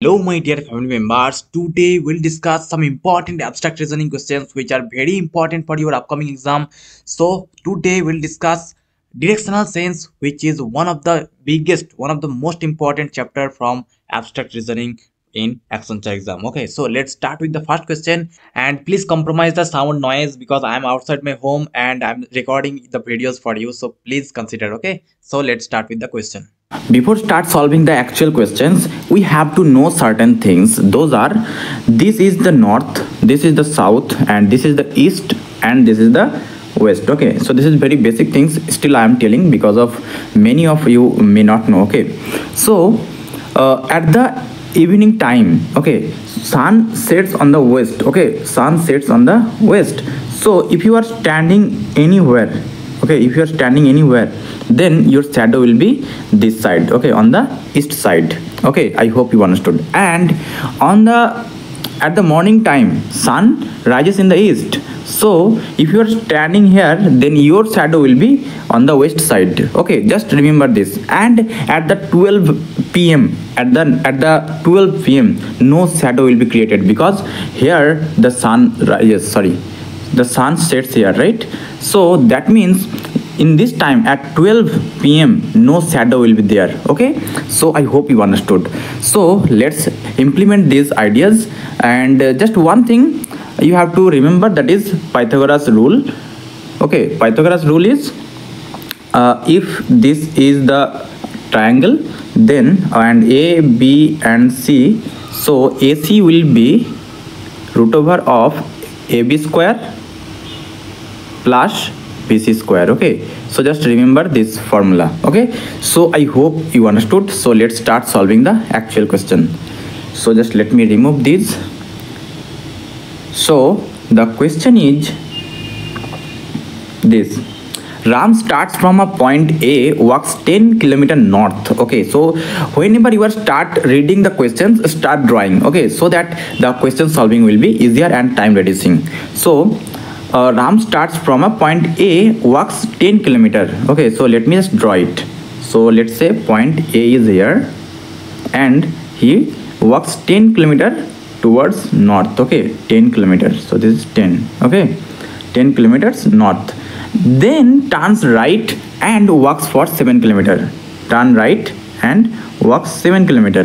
Hello, my dear family members. Today we'll discuss some important abstract reasoning questions which are very important for your upcoming exam. So today we'll discuss directional sense, which is one of the biggest, one of the most important chapter from abstract reasoning in Accenture exam. Okay, so let's start with the first question. And please compromise the sound noise because I'm outside my home and I'm recording the videos for you. So please consider. Okay, so let's start with the question. Before start solving the actual questions we have to know certain things. Those are this is the north this is the south and this is the east and this is the west okay? So this is very basic things still i am telling because of many of you may not know okay? So uh, at the evening time okay sun sets on the west okay? Sun sets on the west. So if you are standing anywhere okay if you are standing anywhere then your shadow will be this side okay on the east side okay i hope you understood. And on the at the morning time sun rises in the east. So if you are standing here then your shadow will be on the west side okay just remember this. And at the 12 pm at the at the 12 pm no shadow will be created because here the sun rises sorry the sun sets here right? So that means in this time at 12 pm no shadow will be there okay? So i hope you understood. So let's implement these ideas and uh, just one thing you have to remember that is pythagoras rule okay? Pythagoras rule is uh, if this is the triangle then and a b and c so ac will be root over of ab square plus bc square okay? So just remember this formula okay? So i hope you understood. So let's start solving the actual question. So just let me remove these so the question is this. Ram starts from a point a walks 10 kilometer north okay? So whenever you are start reading the questions start drawing okay? So that the question solving will be easier and time reducing. So uh, ram starts from a point a walks 10 kilometer. Okay so let me just draw it. So let's say point a is here and he walks 10 kilometer towards north. Okay 10 kilometers so this is 10 okay 10 kilometers north. Then turns right and walks for 7 kilometer. Turn right and walks 7 kilometer.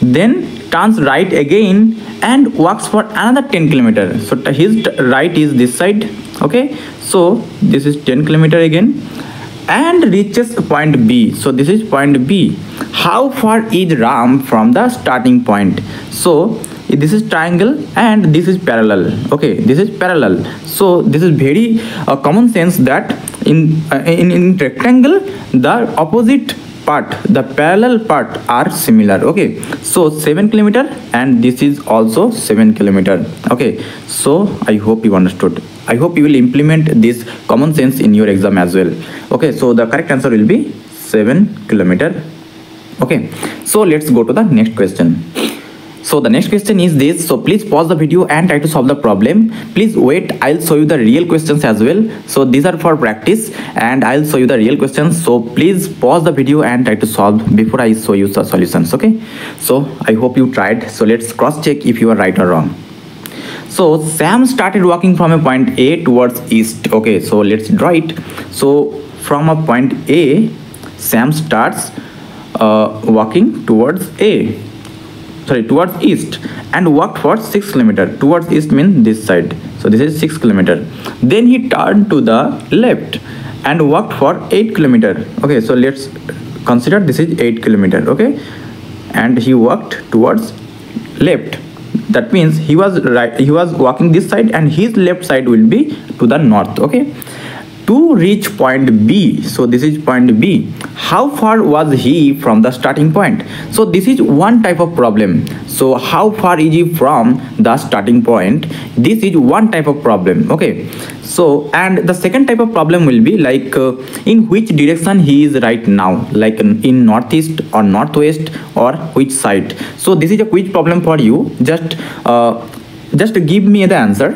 Then turns right again and walks for another 10 kilometer. So his right is this side okay? So this is 10 kilometer again and reaches point b. So this is point b. How far is ram from the starting point? So this is triangle and this is parallel okay? This is parallel. So this is very uh, common sense that in, uh, in in rectangle the opposite part the parallel part are similar okay? So 7 kilometer and this is also 7 kilometer okay? So i hope you understood. I hope you will implement this common sense in your exam as well okay? So the correct answer will be 7 kilometer okay? So let's go to the next question so the next question is this. So please pause the video and try to solve the problem. Please wait. I'll show you the real questions as well. So these are for practice and i'll show you the real questions. So please pause the video and try to solve before i show you the solutions okay? So i hope you tried. So let's cross check if you are right or wrong. So sam started walking from a point a towards east okay? So let's draw it. So from a point a sam starts uh, walking towards a sorry towards east and walked for 6 kilometer. Towards east means this side. So this is 6 kilometer. Then he turned to the left and walked for 8 kilometer. Okay so let's consider this is 8 kilometer okay? And he walked towards left. That means he was right he was walking this side and his left side will be to the north okay to reach point B. So this is point B. How far was he from the starting point? So this is one type of problem. So how far is he from the starting point? This is one type of problem. Okay. So and the second type of problem will be like uh, in which direction he is right now, like in northeast or northwest or which side. So this is a quick problem for you. Just uh, just give me the answer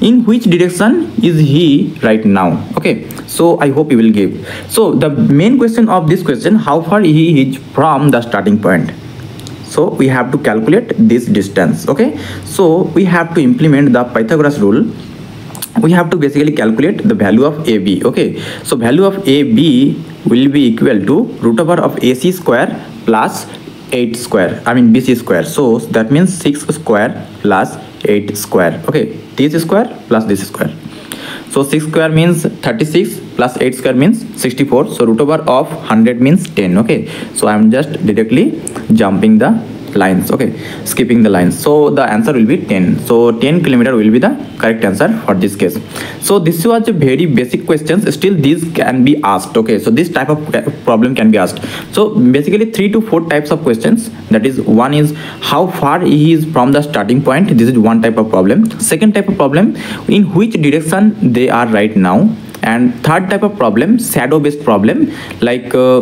in which direction is he right now okay so i hope you will give so the main question of this question how far he is from the starting point so we have to calculate this distance okay so we have to implement the pythagoras rule we have to basically calculate the value of AB. Okay, so value of AB will be equal to root over of AC square plus 8 square. I mean BC square. So that means 6 square plus 8 square. Okay, this square plus this square. So 6 square means 36 plus 8 square means 64. So root over of 100 means 10. Okay, so I'm just directly jumping the lines. Okay skipping the lines. So the answer will be 10 so 10 kilometer will be the correct answer for this case. So this was a very basic questions. Still these can be asked. Okay so this type of problem can be asked. So basically three to four types of questions. That is one is how far he is from the starting point? This is one type of problem. Second type of problem in which direction they are right now? And third type of problem shadow based problem. Like uh,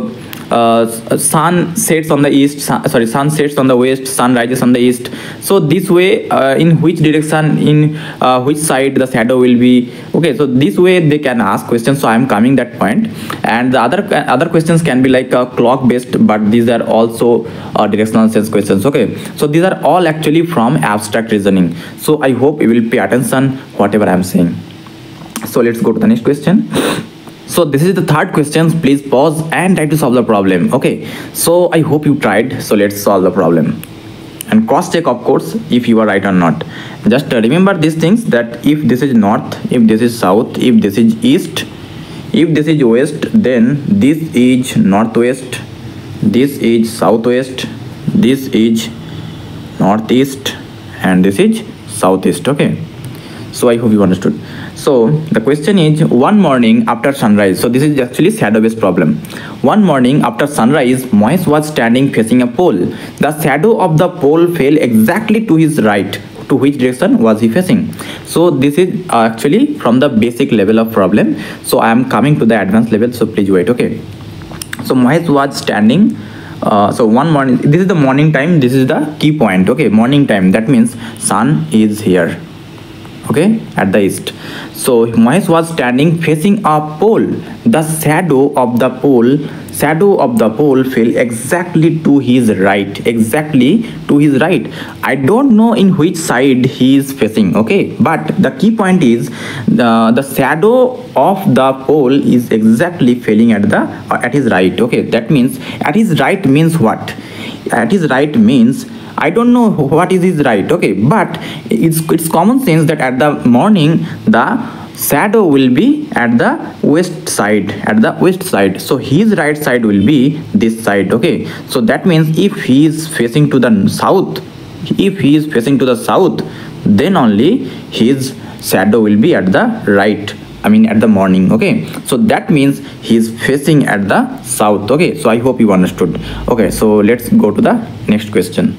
uh, sun sets on the east sun, sorry sun sets on the west sun rises on the east. So this way uh, in which direction in uh, which side the shadow will be? Okay so this way they can ask questions so i am coming that point. And the other other questions can be like uh, clock based but these are also uh, directional sense questions okay? So these are all actually from abstract reasoning. So i hope you will pay attention whatever i am saying. So let's go to the next question so this is the third question. Please pause and try to solve the problem. Okay. So i hope you tried. So let's solve the problem. And cross check of course if you are right or not. Just remember these things that if this is north if this is south if this is east if this is west then this is northwest this is southwest this is northeast and this is southeast. Okay so i hope you understood so the question is one morning after sunrise. So this is actually shadow based problem. One morning after sunrise, Mahesh was standing facing a pole. The shadow of the pole fell exactly to his right. To which direction was he facing? So this is actually from the basic level of problem. So I am coming to the advanced level. So please wait. Okay. So Mahesh was standing uh, so one morning this is the morning time this is the key point okay morning time that means sun is here okay at the east. So Mahesh was standing facing a pole. The shadow of the pole shadow of the pole fell exactly to his right exactly to his right. I don't know in which side he is facing okay? But the key point is the the shadow of the pole is exactly falling at the uh, at his right okay? That means at his right means what at his right means I don't know what is his right okay but it's it's common sense that at the morning the shadow will be at the west side at the west side. So his right side will be this side okay. So that means if he is facing to the south if he is facing to the south then only his shadow will be at the right I mean at the morning okay? So that means he is facing at the south okay? So I hope you understood. Okay so let's go to the next question